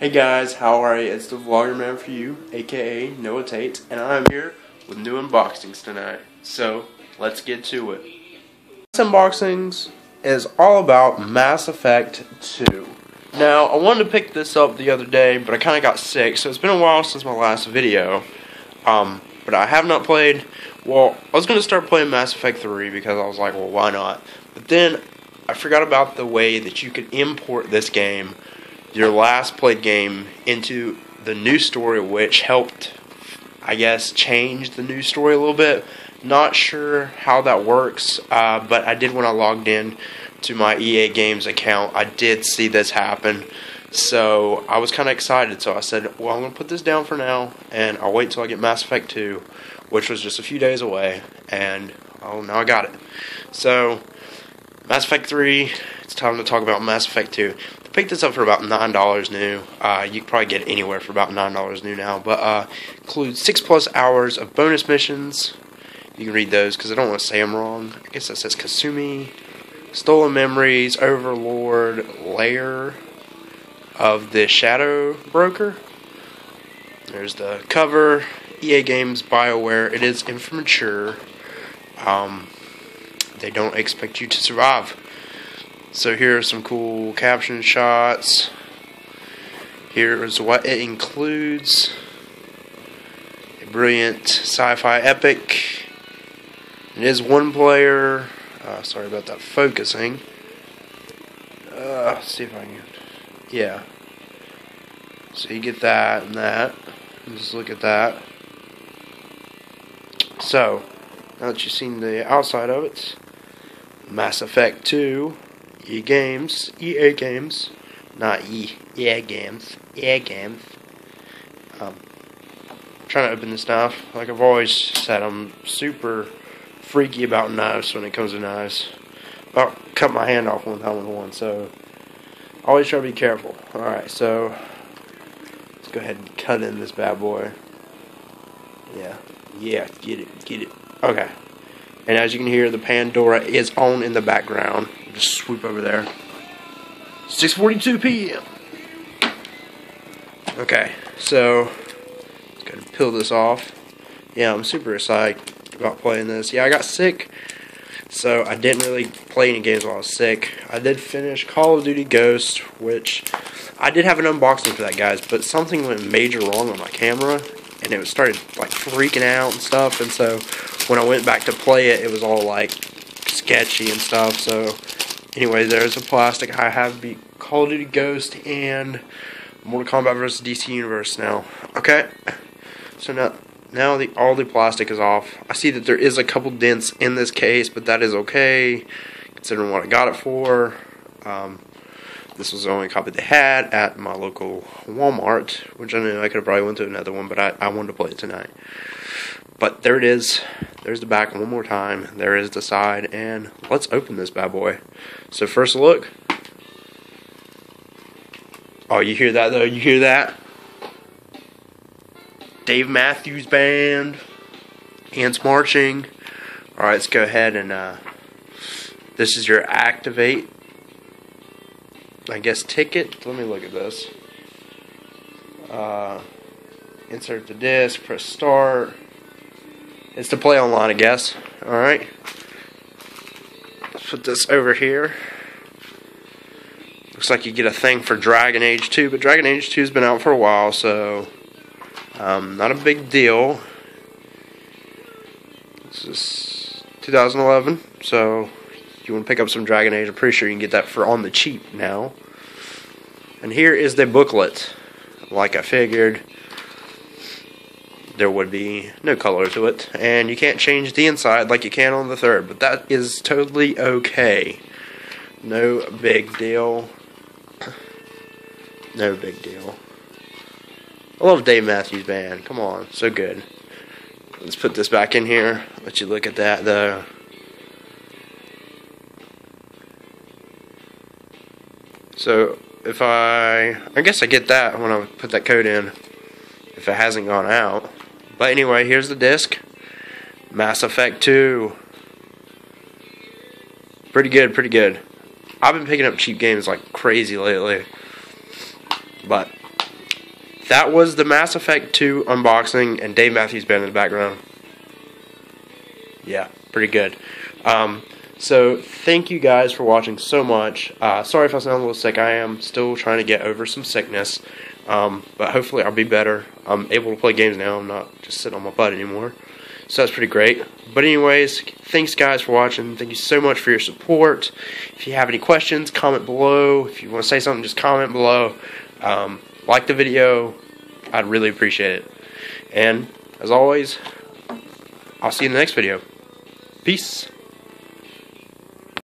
Hey guys, how are you? It's the Vlogger Man for you, aka Noah Tate, and I'm here with new unboxings tonight. So, let's get to it. This unboxings is all about Mass Effect 2. Now, I wanted to pick this up the other day, but I kind of got sick, so it's been a while since my last video. Um, but I have not played. Well, I was going to start playing Mass Effect 3 because I was like, well, why not? But then I forgot about the way that you could import this game your last played game into the new story, which helped, I guess, change the new story a little bit. Not sure how that works, uh, but I did when I logged in to my EA Games account. I did see this happen, so I was kind of excited. So I said, "Well, I'm gonna put this down for now, and I'll wait till I get Mass Effect 2, which was just a few days away." And oh, now I got it. So Mass Effect 3. It's time to talk about Mass Effect 2 picked this up for about nine dollars new. Uh, you can probably get it anywhere for about nine dollars new now. But uh, includes six plus hours of bonus missions. You can read those because I don't want to say them wrong. I guess that says Kasumi, Stolen Memories, Overlord, Lair of the Shadow Broker. There's the cover. EA Games, BioWare. It is immature. Um, they don't expect you to survive. So here are some cool caption shots. Here is what it includes. A brilliant sci-fi epic. It is one player. Uh, sorry about that focusing. Uh, see if I can. Yeah. So you get that and that. Just look at that. So, now that you've seen the outside of it, Mass Effect 2 E Games, EA Games, not E, EA Games, EA Games. Um, trying to open this knife. Like I've always said, I'm super freaky about knives when it comes to knives. I cut my hand off one time with one, so always try to be careful. Alright, so let's go ahead and cut in this bad boy. Yeah, yeah, get it, get it. Okay. And as you can hear, the Pandora is on in the background just swoop over there. 6:42 p.m. Okay, so gotta peel this off. Yeah, I'm super excited about playing this. Yeah, I got sick, so I didn't really play any games while I was sick. I did finish Call of Duty Ghost, which I did have an unboxing for that, guys, but something went major wrong on my camera, and it started like freaking out and stuff. And so when I went back to play it, it was all like sketchy and stuff. So Anyway, there's a plastic. I have the Call of Duty Ghost and Mortal Kombat vs. DC Universe now. Okay, so now now the all the plastic is off. I see that there is a couple dents in this case, but that is okay considering what I got it for. Um, this was the only copy they had at my local Walmart, which I knew I could have probably went to another one, but I, I wanted to play it tonight. But there it is. There's the back one more time. There is the side, and let's open this bad boy. So first look. Oh, you hear that though? You hear that? Dave Matthews Band. Ants marching. All right, let's go ahead and uh, this is your activate. I guess ticket. Let me look at this. Uh, insert the disc. Press start. It's to play online, I guess. Alright. Put this over here. Looks like you get a thing for Dragon Age 2, but Dragon Age 2 has been out for a while, so um, not a big deal. This is 2011, so you want to pick up some Dragon Age, I'm pretty sure you can get that for on the cheap now. And here is the booklet, like I figured there would be no color to it, and you can't change the inside like you can on the third, but that is totally okay. No big deal. No big deal. I love Dave Matthews Band. Come on, so good. Let's put this back in here. Let you look at that though. So if I, I guess I get that when I put that code in. If it hasn't gone out. But anyway, here's the disc. Mass Effect 2. Pretty good, pretty good. I've been picking up cheap games like crazy lately. But that was the Mass Effect 2 unboxing, and Dave Matthews Band in the background. Yeah, pretty good. Um, so, thank you guys for watching so much. Uh, sorry if I sound a little sick. I am still trying to get over some sickness. Um, but hopefully, I'll be better. I'm able to play games now. I'm not just sitting on my butt anymore. So, that's pretty great. But, anyways, thanks, guys, for watching. Thank you so much for your support. If you have any questions, comment below. If you want to say something, just comment below. Um, like the video. I'd really appreciate it. And, as always, I'll see you in the next video. Peace.